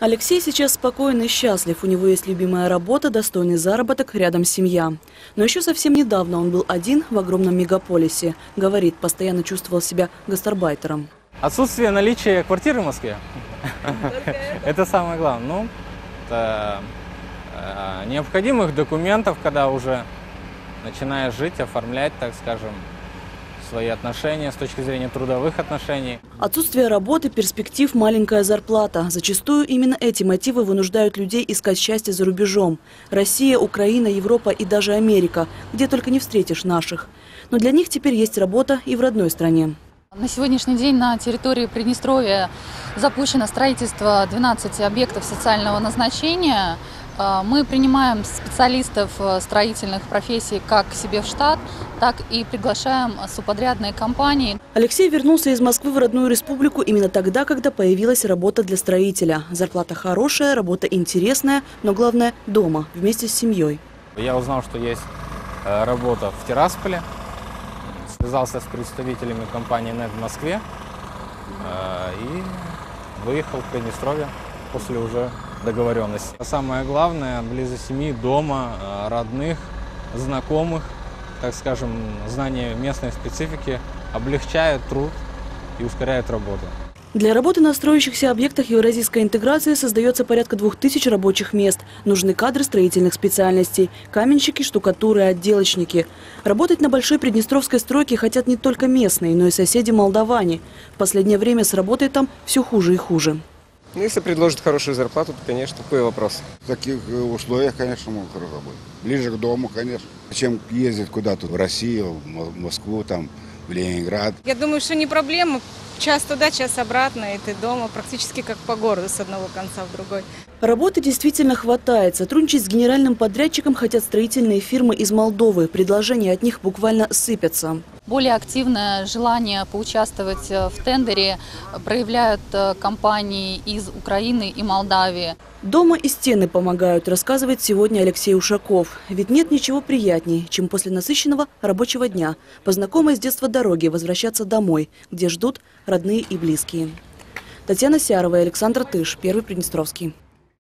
Алексей сейчас спокоен и счастлив. У него есть любимая работа, достойный заработок, рядом семья. Но еще совсем недавно он был один в огромном мегаполисе. Говорит, постоянно чувствовал себя гастарбайтером. Отсутствие наличия квартиры в Москве. Это самое главное. Ну, это, э, необходимых документов, когда уже начинаешь жить, оформлять, так скажем, свои отношения с точки зрения трудовых отношений. Отсутствие работы, перспектив, маленькая зарплата. Зачастую именно эти мотивы вынуждают людей искать счастье за рубежом. Россия, Украина, Европа и даже Америка, где только не встретишь наших. Но для них теперь есть работа и в родной стране. На сегодняшний день на территории Приднестровья запущено строительство 12 объектов социального назначения. Э, Мы принимаем специалистов э, строительных профессий как к себе в штат, так и приглашаем субподрядные компании. Алексей вернулся из Москвы в родную республику именно тогда, когда появилась работа для строителя. Зарплата хорошая, работа интересная, но главное – дома, вместе с семьей. Я узнал, что есть э, работа в Тирасполе, связался с представителями компании «Нет» в Москве э, и выехал в Приднестровье после уже договоренности. А Самое главное – близость семьи, дома, э, родных, знакомых, так скажем, знание местной специфики облегчает труд и ускоряет работу. Для работы на строящихся объектах евразийской интеграции создается порядка двух тысяч рабочих мест. Нужны кадры строительных специальностей – каменщики, штукатуры, отделочники. Работать на большой приднестровской стройке хотят не только местные, но и соседи молдаване. В последнее время с работой там все хуже и хуже. Ну, если предложат хорошую зарплату, то, конечно, какой вопрос? В таких э, условиях, конечно, могут работать. Ближе к дому, конечно. Чем ездить куда-то в Россию, в Мо- Москву, там, в Ленинград. Я думаю, что не проблема. Час туда, час обратно, и ты дома практически как по городу с одного конца в другой. Работы действительно хватает. Сотрудничать с генеральным подрядчиком хотят строительные фирмы из Молдовы. Предложения от них буквально сыпятся. Более активное желание поучаствовать э, в тендере проявляют э, компании из Украины и Молдавии. Дома и стены помогают, рассказывает сегодня Алексей Ушаков. Ведь нет ничего приятнее, чем после насыщенного рабочего дня по знакомой с детства дороге возвращаться домой, где ждут родные и близкие. Татьяна Сярова и Александр Тыш, Первый Приднестровский.